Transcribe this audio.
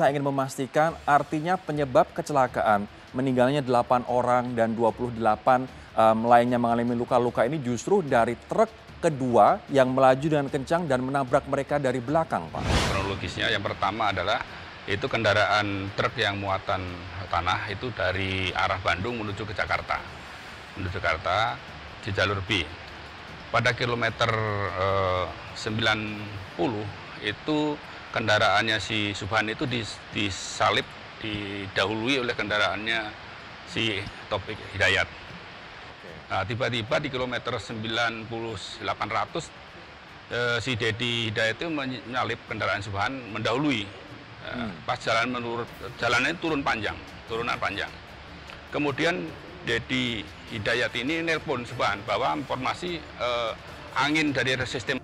Saya ingin memastikan artinya penyebab kecelakaan meninggalnya 8 orang dan 28 um, lainnya mengalami luka-luka ini justru dari truk kedua yang melaju dengan kencang dan menabrak mereka dari belakang, Pak. Kronologisnya yang pertama adalah itu kendaraan truk yang muatan tanah itu dari arah Bandung menuju ke Jakarta. Menuju Jakarta di jalur B. Pada kilometer eh, 90 itu kendaraannya si Subhan itu disalip didahului oleh kendaraannya si Topik Hidayat. Nah, tiba-tiba di kilometer 9800 eh, si Dedi Hidayat itu menyalip kendaraan Subhan mendahului. Eh, hmm. Pas jalan menurut jalannya turun panjang, turunan panjang. Kemudian Dedi Hidayat ini nelpon Subhan bahwa informasi eh, angin dari sistem